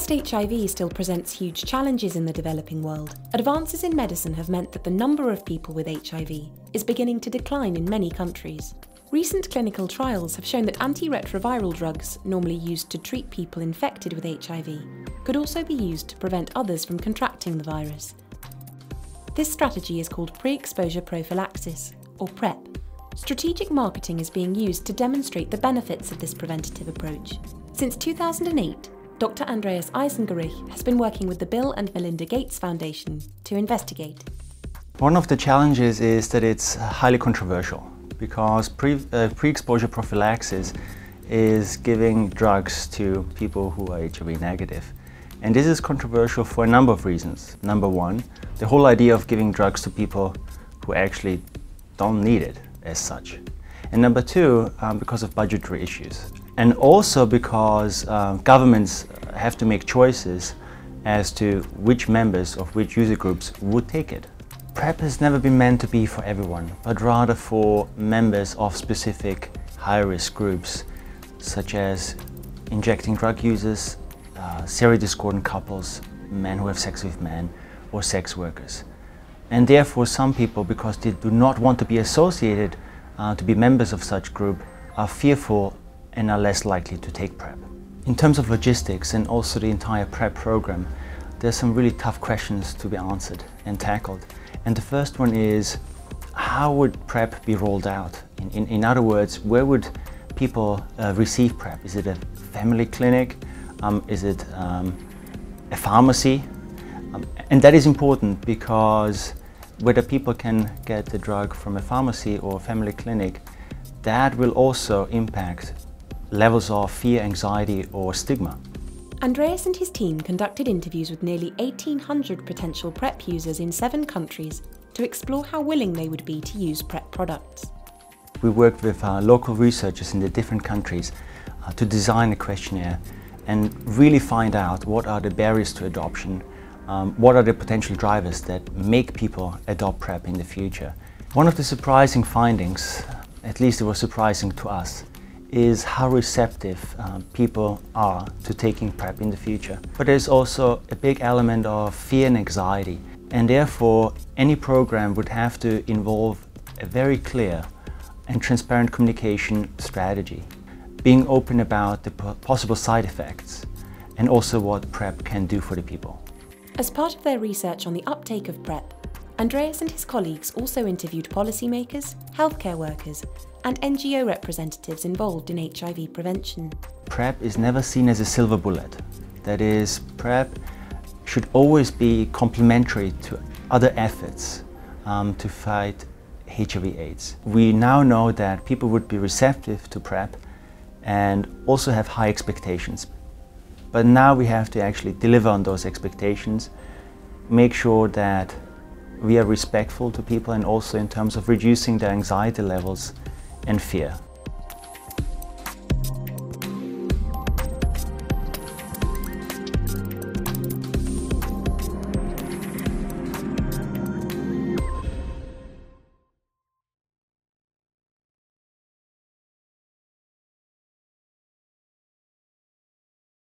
Whilst HIV still presents huge challenges in the developing world, advances in medicine have meant that the number of people with HIV is beginning to decline in many countries. Recent clinical trials have shown that antiretroviral drugs, normally used to treat people infected with HIV, could also be used to prevent others from contracting the virus. This strategy is called pre-exposure prophylaxis, or PrEP. Strategic marketing is being used to demonstrate the benefits of this preventative approach. Since 2008, Dr. Andreas Eisingerich has been working with the Bill and Melinda Gates Foundation to investigate. One of the challenges is that it's highly controversial because pre-exposure uh, pre prophylaxis is giving drugs to people who are HIV negative. And this is controversial for a number of reasons. Number one, the whole idea of giving drugs to people who actually don't need it as such. And number two, um, because of budgetary issues. And also because uh, governments have to make choices as to which members of which user groups would take it. PrEP has never been meant to be for everyone, but rather for members of specific high-risk groups, such as injecting drug users, uh, serodiscordant couples, men who have sex with men, or sex workers. And therefore some people, because they do not want to be associated uh, to be members of such group, are fearful and are less likely to take PrEP. In terms of logistics and also the entire PrEP program, there's some really tough questions to be answered and tackled. And the first one is, how would PrEP be rolled out? In, in, in other words, where would people uh, receive PrEP? Is it a family clinic? Um, is it um, a pharmacy? Um, and that is important because whether people can get the drug from a pharmacy or a family clinic, that will also impact levels of fear, anxiety or stigma. Andreas and his team conducted interviews with nearly 1,800 potential PrEP users in seven countries to explore how willing they would be to use PrEP products. We worked with uh, local researchers in the different countries uh, to design a questionnaire and really find out what are the barriers to adoption, um, what are the potential drivers that make people adopt PrEP in the future. One of the surprising findings, at least it was surprising to us, is how receptive um, people are to taking PrEP in the future. But there's also a big element of fear and anxiety and therefore any program would have to involve a very clear and transparent communication strategy, being open about the possible side effects and also what PrEP can do for the people. As part of their research on the uptake of PrEP, Andreas and his colleagues also interviewed policymakers, healthcare workers, and NGO representatives involved in HIV prevention. PrEP is never seen as a silver bullet. That is, PrEP should always be complementary to other efforts um, to fight HIV AIDS. We now know that people would be receptive to PrEP and also have high expectations. But now we have to actually deliver on those expectations, make sure that we are respectful to people and also in terms of reducing their anxiety levels and fear.